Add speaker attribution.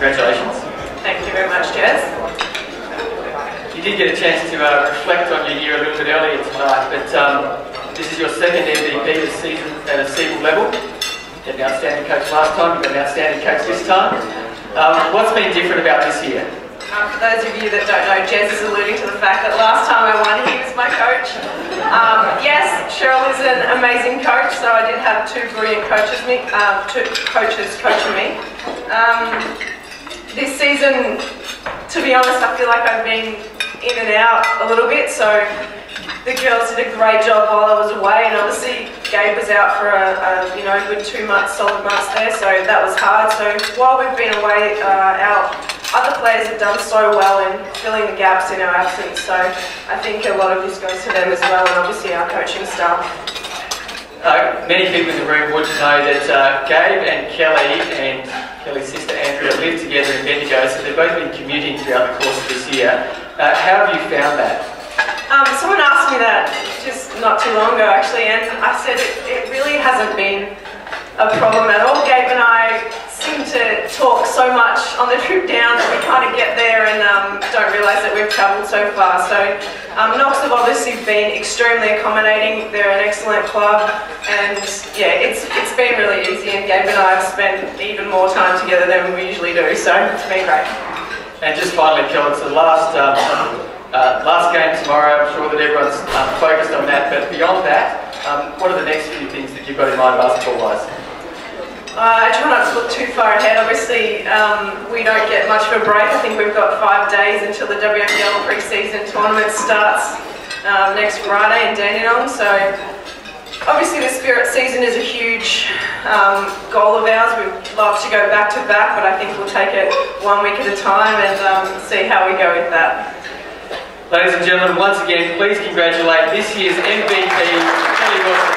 Speaker 1: Congratulations.
Speaker 2: Thank you very much, Jess.
Speaker 1: You did get a chance to uh, reflect on your year a little bit earlier tonight, but um, this is your second MVP this season at a SEABL level. You had an outstanding coach last time, you've got an outstanding coach this time. Um, what's been different about this year?
Speaker 2: Um, for those of you that don't know, Jez is alluding to the fact that last time I won, he was my coach. Um, yes, Cheryl is an amazing coach, so I did have two brilliant coaches, me, um, two coaches coaching me. This season, to be honest, I feel like I've been in and out a little bit. So the girls did a great job while I was away, and obviously Gabe was out for a, a you know good two months, solid months there. So that was hard. So while we've been away, uh, our other players have done so well in filling the gaps in our absence. So I think a lot of this goes to them as well, and obviously our coaching staff.
Speaker 1: Uh, many people in the room would know that uh, Gabe and Kelly and Kelly's sister Andrea live together in Bendigo, so they've both been commuting throughout the course of this year. Uh, how have you found that?
Speaker 2: Um, someone asked me that just not too long ago, actually, and I said it, it really hasn't been a problem at all. Gabe and I seem to talk so much on the trip down that we kind of get there and um, don't realise that we've travelled so far. So um, Knox have obviously been extremely accommodating. They're an excellent club, and yeah, it's it's been really easy. And Gabe and I have spent even more time together than we usually do. So it's been great.
Speaker 1: And just finally, Kel, it's the last, um, uh, last game tomorrow. I'm sure that everyone's um, focused on that. But beyond that, um, what are the next few things that you've got in mind basketball-wise?
Speaker 2: Uh, I try not to look too far ahead. Obviously, um, we don't get much of a break. I think we've got five days until the WNBL pre-season tournament starts um, next Friday in Dandenong. So obviously the Spirit season is a huge um, goal of ours. We'd love to go back to back, but I think we'll take it one week at a time and um, see how we go with that.
Speaker 1: Ladies and gentlemen, once again, please congratulate this year's MVP, Kelly Wilson.